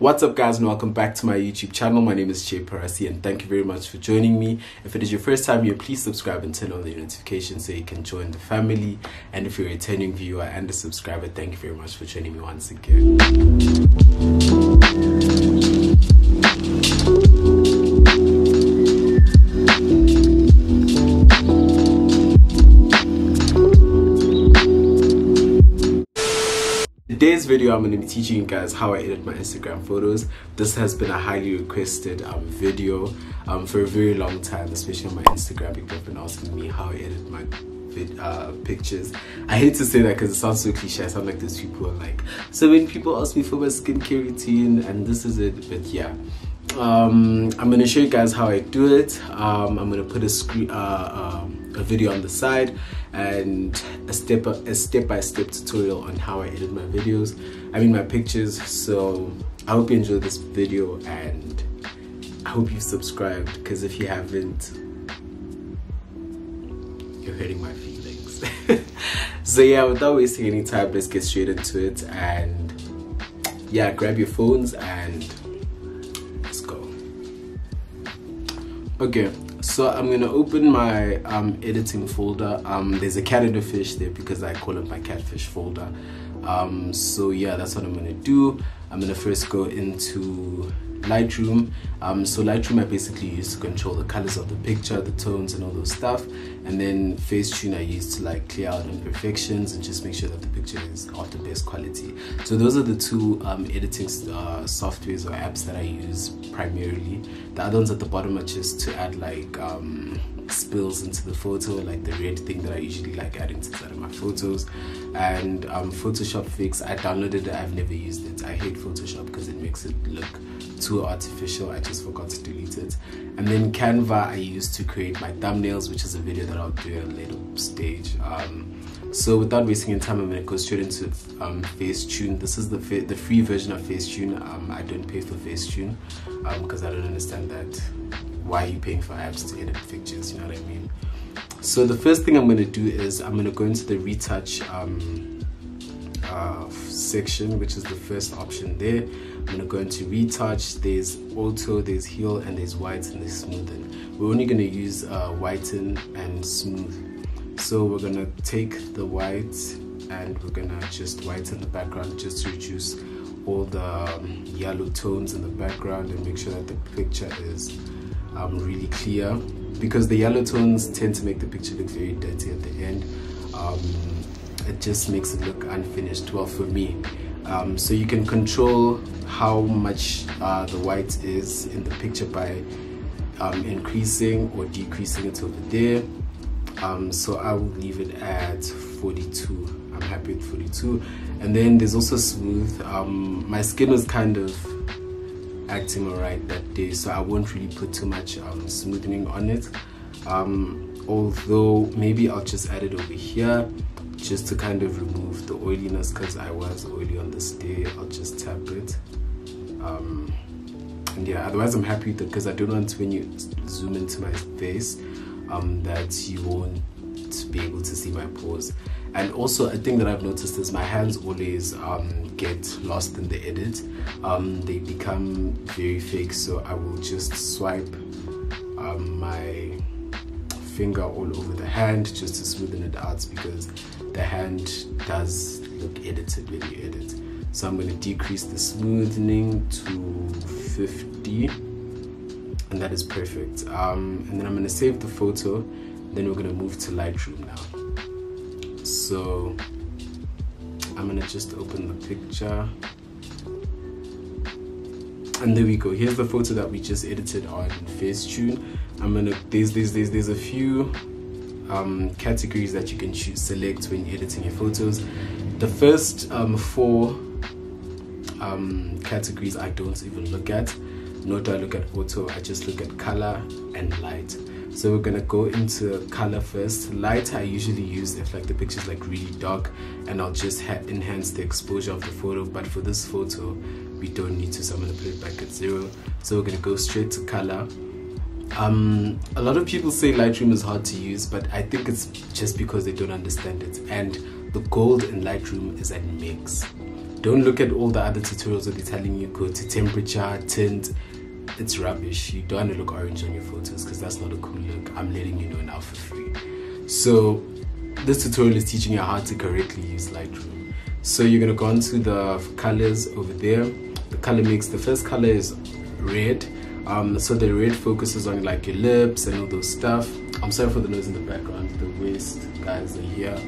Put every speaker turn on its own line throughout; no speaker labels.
What's up guys and welcome back to my YouTube channel. My name is Jay Pharasi and thank you very much for joining me. If it is your first time here, please subscribe and turn on the notifications so you can join the family. And if you're a returning viewer and a subscriber, thank you very much for joining me once again. Video i'm going to be teaching you guys how i edit my instagram photos. This has been a highly requested um, video um, for a very long time especially on my instagram people have been asking me how i edit my uh, pictures. I hate to say that because it sounds so cliche i sound like those people are like so when people ask me for my skincare routine and this is it but yeah. Um, i'm going to show you guys how i do it. Um, i'm going to put a screen uh, um, a video on the side and a step a step-by-step tutorial on how I edit my videos I mean my pictures. So I hope you enjoyed this video and I hope you subscribed because if you haven't you're hurting my feelings. So yeah without wasting any time let's get straight into it. And yeah grab your phones and let's go. Okay so i'm gonna open my um, editing folder. Um, there's a canada fish there because i call it my catfish folder. Um, so yeah that's what i'm gonna do. I'm gonna first go into Lightroom. Um, so Lightroom I basically use to control the colors of the picture, the tones and all those stuff. And then Facetune I use to like clear out imperfections and just make sure that the picture is of the best quality. So those are the two um, editing uh, softwares or apps that I use primarily. The other ones at the bottom are just to add like um, spills into the photo like the red thing that I usually like adding to of my photos. And um, Photoshop Fix I downloaded it I've never used it. I hate Photoshop because it makes it look too artificial I just forgot to delete it. And then Canva I used to create my thumbnails which is a video that I'll do at a later stage. Um, so without wasting any time I'm to go straight into um, Facetune. This is the the free version of Facetune. Um, I don't pay for Facetune because um, I don't understand that why are you paying for apps to edit pictures? You know what I mean? So the first thing I'm going to do is I'm going to go into the retouch um, uh, section which is the first option there. I'm going to go into retouch. There's auto there's heal and there's whiten, and there's smoothen we're only going to use uh, whiten and smooth. So we're going to take the white and we're going to just whiten the background just to reduce all the um, yellow tones in the background and make sure that the picture is um, really clear because the yellow tones tend to make the picture look very dirty at the end. Um, it just makes it look unfinished well for me. Um, so you can control how much uh, the white is in the picture by um, increasing or decreasing it over there. Um, so I will leave it at 42 I'm happy with 42 and then there's also smooth. Um, my skin was kind of acting alright that day so I won't really put too much um, smoothing on it. Um, although maybe I'll just add it over here just to kind of remove the oiliness because I was oily on this day. I'll just tap it. Um, and yeah otherwise I'm happy with it because I don't want when you zoom into my face um, that you won't be able to see my pores. And also a thing that I've noticed is my hands always um, get lost in the edit um, they become very fake so I will just swipe um, my finger all over the hand just to smoothen it out because the hand does look edited when you edit. So I'm going to decrease the smoothing to 50 and that is perfect. Um, and then I'm going to save the photo then we're going to move to Lightroom now. So I'm gonna just open the picture. And there we go. Here's the photo that we just edited on Facetune. I'm gonna there's there's there's, there's a few um, categories that you can choose select when editing your photos. The first um, four um, categories I don't even look at. Nor do I look at auto I just look at color and light so we're gonna go into color first. Light i usually use if like the picture is like really dark and i'll just enhance the exposure of the photo. But for this photo we don't need to so i'm gonna put it back at zero. So we're gonna go straight to color. Um, a lot of people say Lightroom is hard to use, but I think it's just because they don't understand it. And the gold in Lightroom is a mix. don't look at all the other tutorials that they're telling you. Go to temperature tint it's rubbish. You don't want to look orange on your photos because that's not a cool look. I'm letting you know now for free. So this tutorial is teaching you how to correctly use lightroom. So you're going to go onto the colors over there. The color mix the first color is red. Um, so the red focuses on like your lips and all those stuff. I'm sorry for the noise in the background. The waste guys are here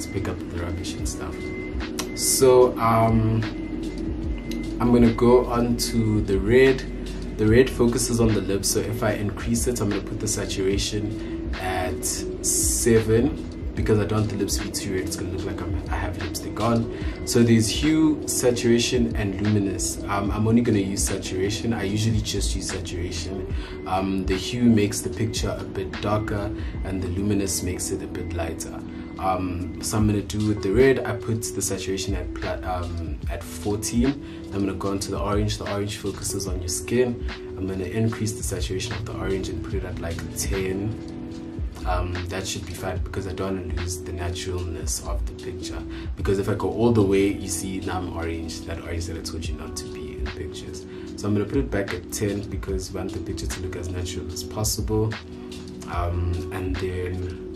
to pick up the rubbish and stuff. So um, i'm gonna go on to the red the red focuses on the lips so if i increase it i'm gonna put the saturation at seven because I don't want the lips to be too red, it's gonna look like I'm, i have lipstick on. So there's hue, saturation, and luminous. Um, I'm only gonna use saturation. I usually just use saturation. Um, the hue makes the picture a bit darker, and the luminous makes it a bit lighter. Um, so I'm gonna do with the red, I put the saturation at um, at 14. I'm gonna go into the orange. The orange focuses on your skin. I'm gonna increase the saturation of the orange and put it at like 10 um, that should be fine because I don't want to lose the naturalness of the picture. Because if I go all the way, you see now I'm orange, that orange that I told you not to be in pictures. So I'm going to put it back at 10 because we want the picture to look as natural as possible. Um, and then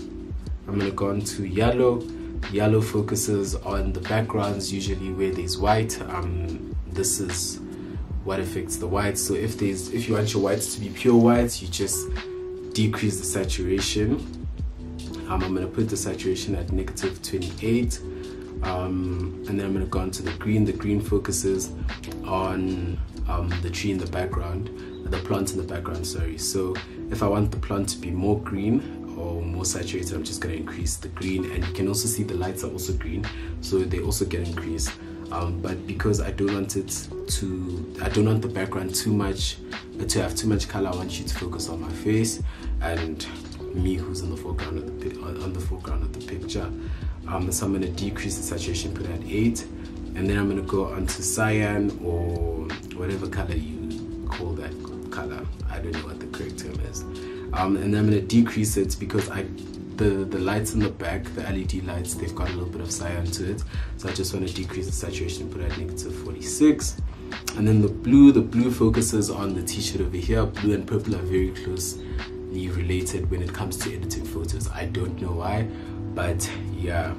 I'm going to go on to yellow. Yellow focuses on the backgrounds, usually where there's white. Um, this is what affects the white. So if there's if you want your whites to be pure whites, you just decrease the saturation. Um, I'm going to put the saturation at negative 28. Um, and then I'm going to go on to the green. The green focuses on um, the tree in the background, the plant in the background, sorry. So if I want the plant to be more green or more saturated, I'm just going to increase the green. And you can also see the lights are also green, so they also get increased. Um, but because I don't want it to, I don't want the background too much, to have too much color, I want you to focus on my face and me who's in the foreground of the on the foreground of the picture. Um, so I'm to decrease the saturation, put at 8, and then I'm to go onto cyan or whatever color you Um, and I'm going to decrease it because I the, the lights in the back, the LED lights, they've got a little bit of cyan to it. So I just want to decrease the saturation, put it at negative 46. And then the blue, the blue focuses on the t-shirt over here. Blue and purple are very closely related when it comes to editing photos. I don't know why, but yeah.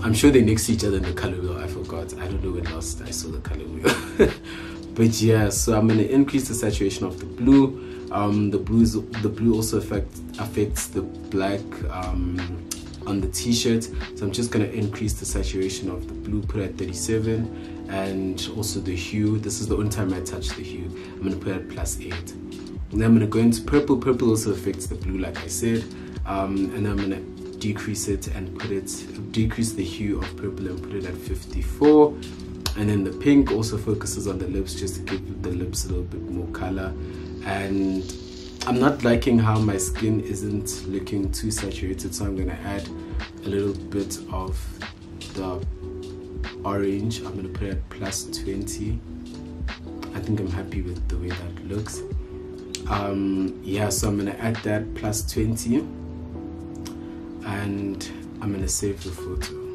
I'm sure they're next to each other in the color wheel. I forgot. I don't know when last I saw the color wheel. but yeah, so I'm going to increase the saturation of the blue. Um, the blues the blue also affect, affects the black um, on the t-shirt. So I'm just gonna increase the saturation of the blue put at 37 and also the hue. This is the only time I touch the hue. I'm gonna put it at plus 8 and then I'm gonna go into purple. Purple also affects the blue like I said. Um, and I'm gonna decrease it and put it decrease the hue of purple and put it at 54 and then the pink also focuses on the lips just to give the lips a little bit more color. And I'm not liking how my skin isn't looking too saturated so I'm gonna add a little bit of the orange. I'm gonna put it at plus 20 I think I'm happy with the way that looks. Um, yeah so I'm gonna add that plus 20 and I'm gonna save the photo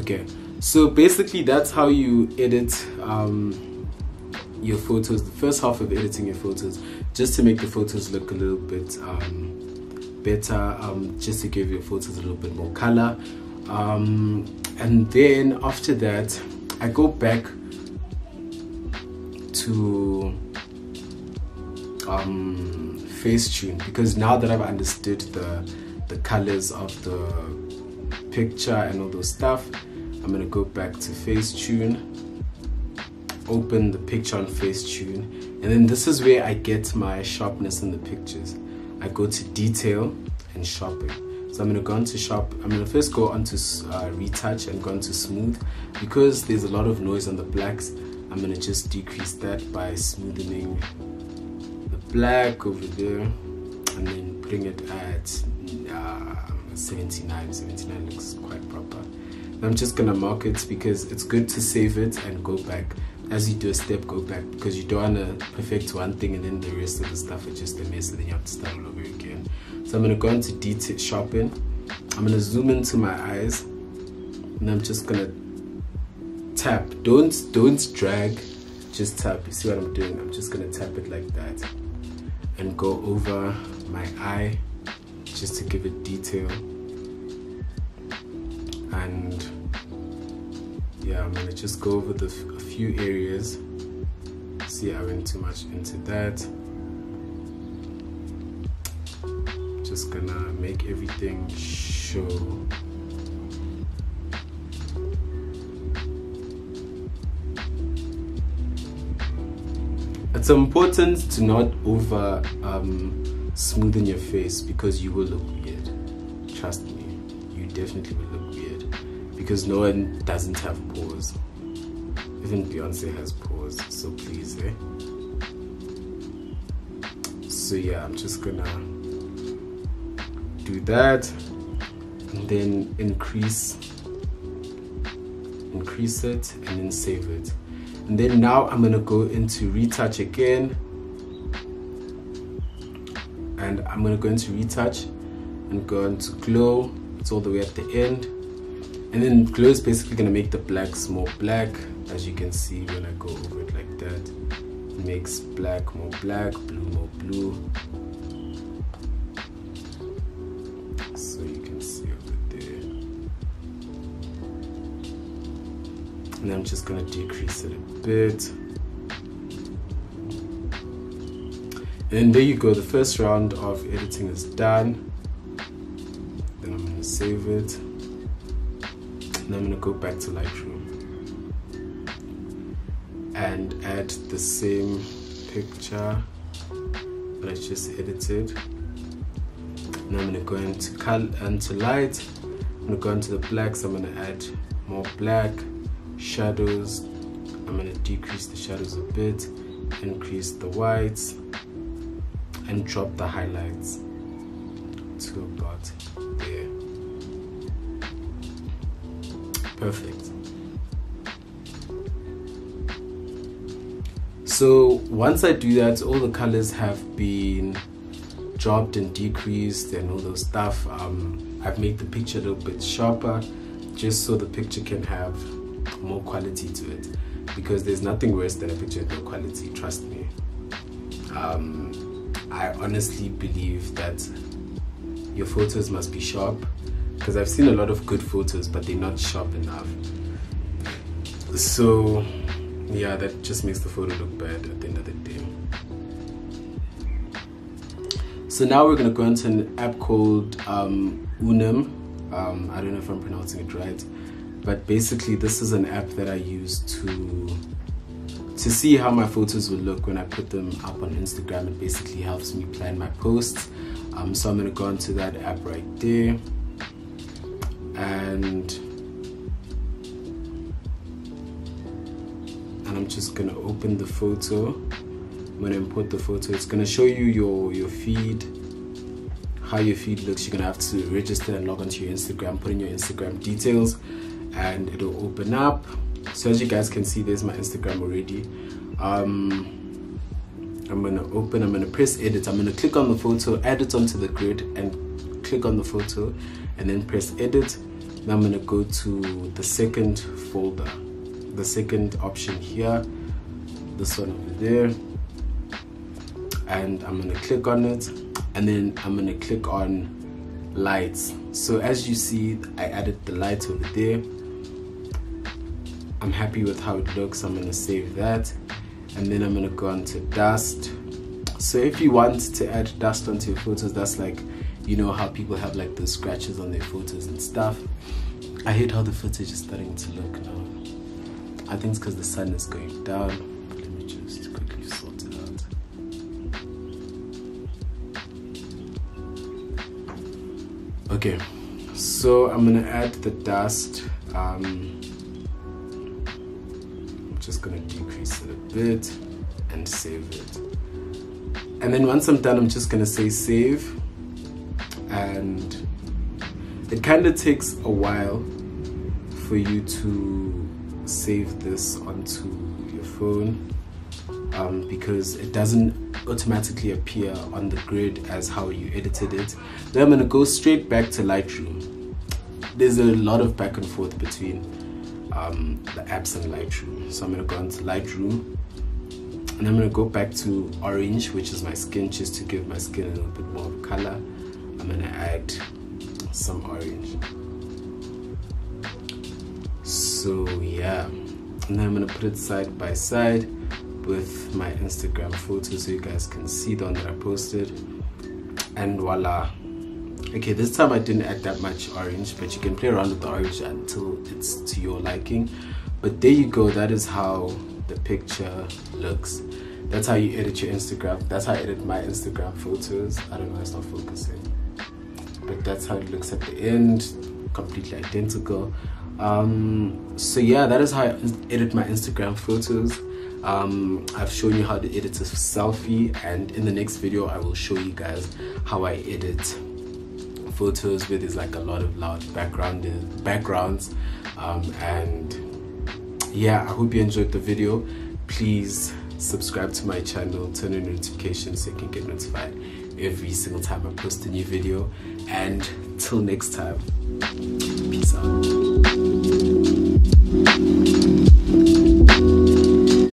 okay so basically that's how you edit um, your photos, the first half of editing your photos, just to make the photos look a little bit um, better, um, just to give your photos a little bit more color. Um, and then after that, I go back to um, Facetune because now that I've understood the the colors of the picture and all those stuff, I'm gonna go back to Facetune open the picture on Facetune and then this is where I get my sharpness in the pictures. I go to detail and sharpen. So I'm gonna go into sharp, I'm gonna first go onto uh, retouch and go into smooth. Because there's a lot of noise on the blacks, I'm gonna just decrease that by smoothing the black over there and then putting it at uh, 79, 79 looks quite proper. I'm just gonna mark it because it's good to save it and go back. As you do a step, go back because you don't want to perfect one thing and then the rest of the stuff is just a mess and then you have to start all over again. So I'm to go into detail, sharpen. I'm to zoom into my eyes and I'm just gonna tap. Don't don't drag just tap. You see what I'm doing? I'm just gonna tap it like that and go over my eye just to give it detail just go over the a few areas see I went too much into that. Just gonna make everything show. It's important to not over um, smoothen your face because you will look weird. Trust me you definitely will look weird because no one doesn't have pores. Even Beyonce has pores so please eh? So yeah I'm just gonna do that. And then increase increase it and then save it. And then now I'm gonna go into retouch again. And I'm gonna go into retouch and go into glow. It's all the way at the end and then glow is basically gonna make the blacks more black. As you can see when I go over it like that it makes black more black blue more blue. So you can see over there. And I'm just gonna decrease it a bit. And there you go the first round of editing is done. Then I'm gonna save it and I'm gonna go back to Lightroom and add the same picture that I just edited. Now I'm gonna go into color into light I'm gonna go into the blacks I'm gonna add more black shadows I'm to decrease the shadows a bit increase the whites and drop the highlights to about perfect. So once I do that all the colors have been dropped and decreased and all those stuff. Um, I've made the picture a little bit sharper just so the picture can have more quality to it because there's nothing worse than a picture with no quality trust me. Um, I honestly believe that your photos must be sharp because I've seen a lot of good photos but they're not sharp enough. So yeah that just makes the photo look bad at the end of the day. So now we're gonna go into an app called um, UNUM um, I don't know if I'm pronouncing it right but basically this is an app that I use to to see how my photos will look when I put them up on Instagram. It basically helps me plan my posts. Um, so I'm gonna go into that app right there and and I'm just gonna open the photo. I'm gonna import the photo. It's gonna show you your your feed how your feed looks. You're gonna have to register and log onto your Instagram put in your Instagram details and it'll open up. So as you guys can see there's my instagram already. Um, i'm gonna open i'm gonna press edit. I'm gonna click on the photo add it onto the grid and click on the photo and then press edit now i'm gonna go to the second folder. The second option here this one over there. And i'm gonna click on it and then i'm gonna click on lights. So as you see i added the lights over there. I'm happy with how it looks. I'm gonna save that. And then I'm gonna go on to dust. So if you want to add dust onto your photos that's like you know how people have like the scratches on their photos and stuff I hate how the footage is starting to look now I think it's because the sun is going down let me just quickly sort it out okay so I'm gonna add the dust um, I'm just gonna decrease it a bit and save it. And then once I'm done, I'm just gonna say save. And it kind of takes a while for you to save this onto your phone um, because it doesn't automatically appear on the grid as how you edited it. Then I'm gonna go straight back to Lightroom there's a lot of back and forth between um, the apps and Lightroom. So I'm gonna go into Lightroom and I'm gonna go back to orange, which is my skin, just to give my skin a little bit more color. I'm gonna add some orange. So yeah, and then I'm gonna put it side by side with my Instagram photo so you guys can see the one that I posted. And voila. Okay, this time I didn't add that much orange, but you can play around with the orange until it's to your liking. But there you go, that is how the picture looks. That's how you edit your Instagram. That's how I edit my Instagram photos. I don't know, it's not focusing. That's how it looks at the end, completely identical. Um, so yeah, that is how I edit my Instagram photos. Um, I've shown you how to edit a selfie and in the next video I will show you guys how I edit photos where there's like a lot of loud background backgrounds um, and yeah I hope you enjoyed the video please subscribe to my channel turn on notifications so you can get notified every single time I post a new video. And till next time peace out